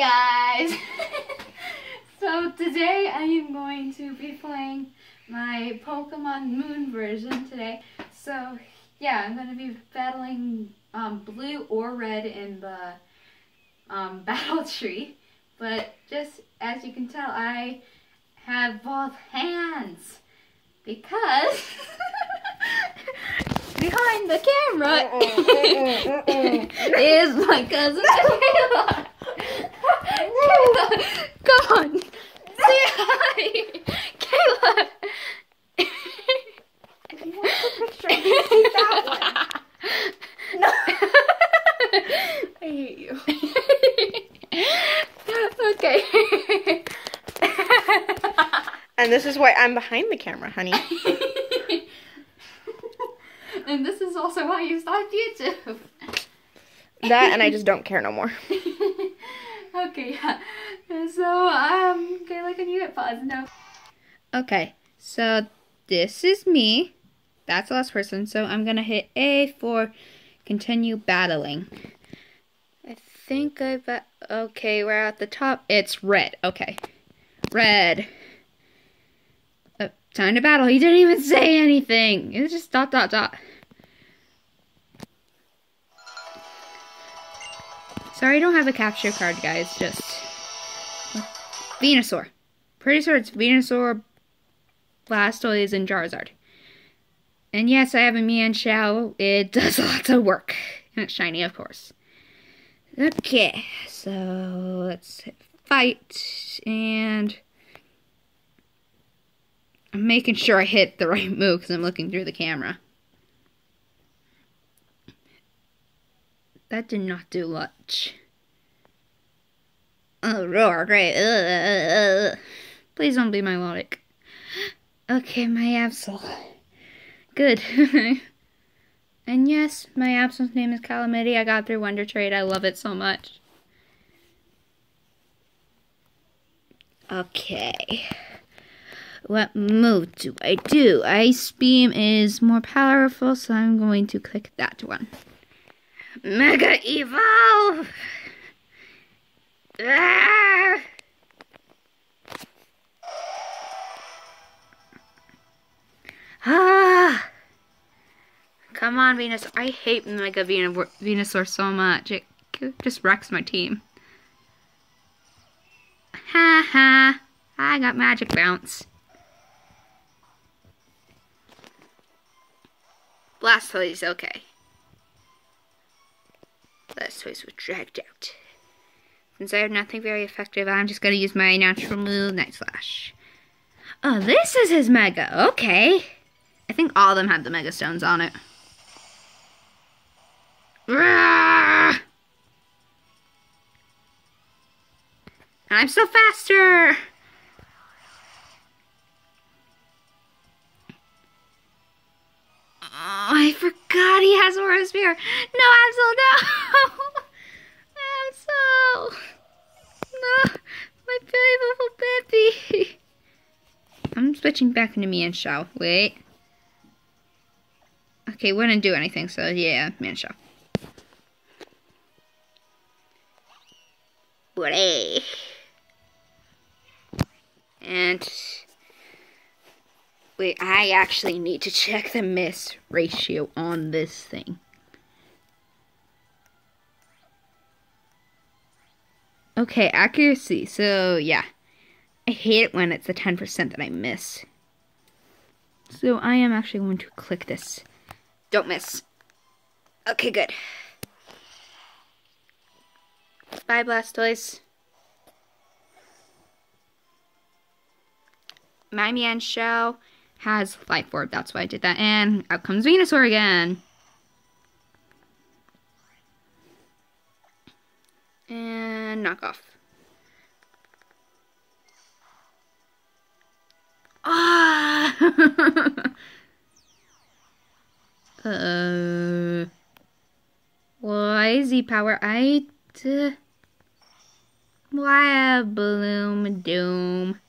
guys! so today I am going to be playing my Pokemon Moon version today. So yeah, I'm going to be battling um, blue or red in the um, battle tree. But just as you can tell, I have both hands because behind the camera is my cousin Kaila. Kaila, come on, say hi, Kaila. If you want the picture, you take that one. No. I hate you. okay. And this is why I'm behind the camera, honey. and this is also why you stopped YouTube. That and I just don't care no more. okay, yeah. So, um, Kaila, can you hit pause now? Okay, so this is me. That's the last person. So I'm gonna hit A for continue battling. I think I bet. Okay, we're at the top. It's red. Okay, red. Uh, time to battle. He didn't even say anything. It was just dot dot dot. Sorry, I don't have a capture card, guys. Just Venusaur. Pretty sure it's Venusaur, Blastoise, and Charizard. And yes, I have a Mienshao. It does lots of work. And it's shiny, of course. Okay, so let's fight. And I'm making sure I hit the right move because I'm looking through the camera. That did not do much. Oh, roar, great. Uh, uh, uh. Please don't be Milotic. Okay, my Absol. Good. and yes, my Absol's name is Calamity. I got through Wonder Trade. I love it so much. Okay. What move do I do? Ice Beam is more powerful, so I'm going to click that one. Mega Evolve! Ah! Ah! Come on, Venus. I hate Mega Venus Venusaur so much. It just wrecks my team. Ha ha! I got magic bounce. Blastoise, okay. Blastoise was dragged out. Since I have nothing very effective, I'm just going to use my natural move, Night Slash. Oh, this is his Mega. Okay. I think all of them have the Mega Stones on it. And I'm still faster. Oh, I forgot he has Aura Sphere. No, Absol, switching back into Mienshao. Wait. Okay, wouldn't do anything, so yeah, Mienshao. Buddy. And wait, I actually need to check the miss ratio on this thing. Okay, accuracy. So, yeah. I hate it when it's the 10% that I miss. So, I am actually going to click this. Don't miss. Okay, good. Bye, Blastoise. My Mienshao has Life Orb, that's why I did that. And out comes Venusaur again. And knock off. Ah! uh, why Z power? I why bloom doom?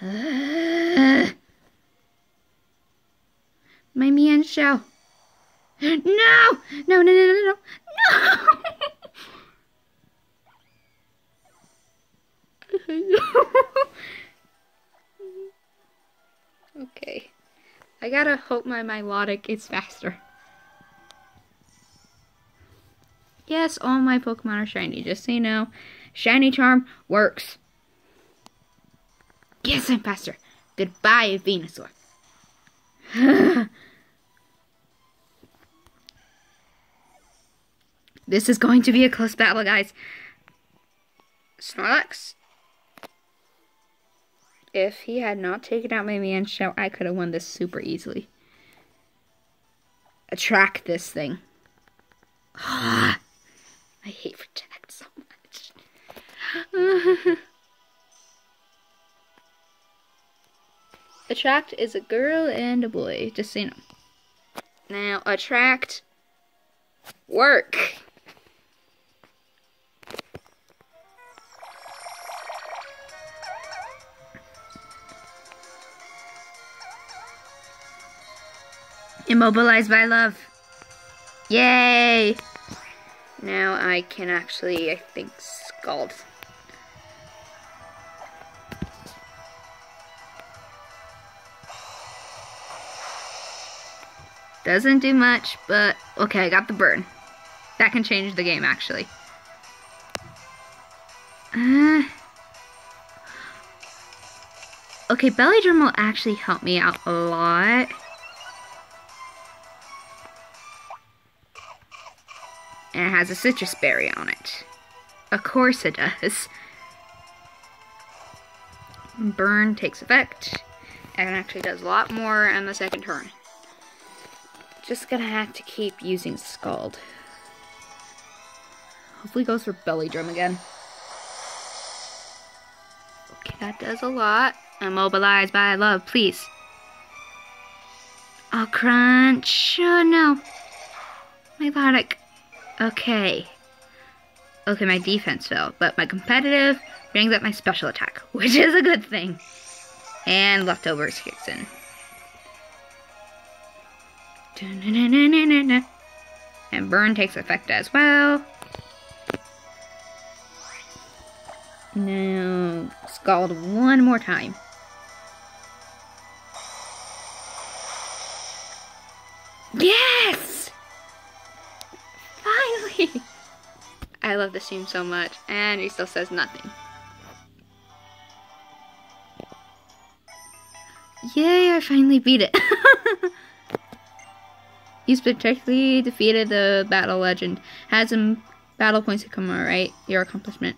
My Mienshao. No! No, no, no, no, no, no! I gotta hope my Milotic is faster. Yes, all my Pokemon are shiny, just so you know. Shiny Charm works. Yes, I'm faster. Goodbye, Venusaur. this is going to be a close battle, guys. Snorlax. If he had not taken out my Mienshao, I could have won this super easily. Attract this thing. I hate Protect so much. attract is a girl and a boy, just so you know. Now, attract, work. Immobilized by love. Yay! Now I can actually, I think, scald. Doesn't do much, but okay, I got the burn. That can change the game, actually. Uh, okay, Belly Drum will actually help me out a lot. And it has a Sitrus berry on it. Of course it does. Burn takes effect. And actually does a lot more on the second turn. Just gonna have to keep using Scald. Hopefully goes for Belly Drum again. Okay, that does a lot. Immobilized by love, please. Oh, crunch. Oh, no. My product. Okay. Okay, my defense fell, but my competitive brings up my special attack, which is a good thing. And leftovers kicks in. And burn takes effect as well. Now, scald one more time. Love this so much, and he still says nothing. Yay, I finally beat it. You spectacularly defeated the battle legend. Had some battle points to come right? Your accomplishment.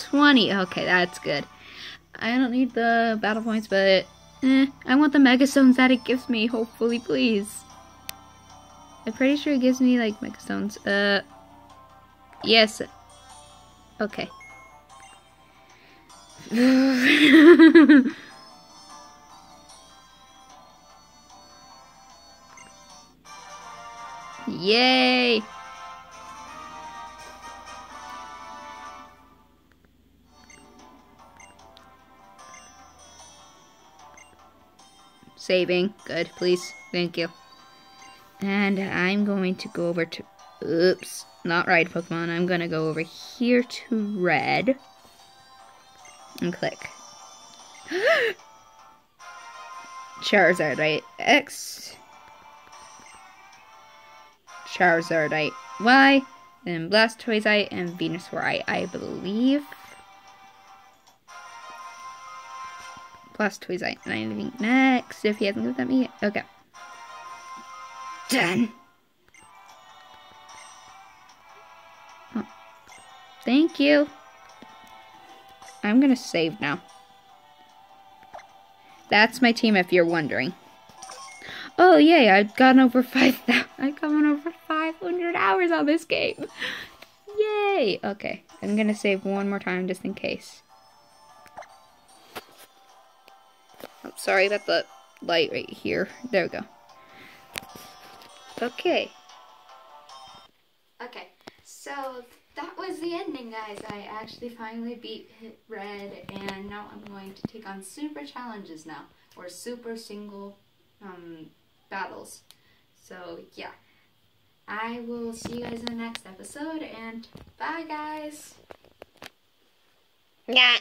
20. Okay, that's good. I don't need the battle points, but eh, I want the Mega Stones that it gives me, hopefully, please. I'm pretty sure it gives me, like, Mega Stones. Uh, yes. Okay. Yay! Saving. Good, please. Thank you. And I'm going to go over to... Oops. Not right, Pokemon. I'm going to go over here to red. And click. Charizard, right? X. Charizardite Y, then Blastoiseite, and Venusaur I believe. Blastoiseite. And I think next, if he hasn't given that me. Okay. Done. Thank you. I'm gonna save now. That's my team if you're wondering. Oh yay, I've gone over five I've gone over 500 hours on this game. Yay! Okay, I'm gonna save one more time just in case. I'm oh, sorry about the light right here. There we go. Okay. Okay, so that was the ending, guys. I actually finally beat Red, and now I'm going to take on super challenges now, or super single um, battles. So, yeah. I will see you guys in the next episode, and bye, guys. Yeah.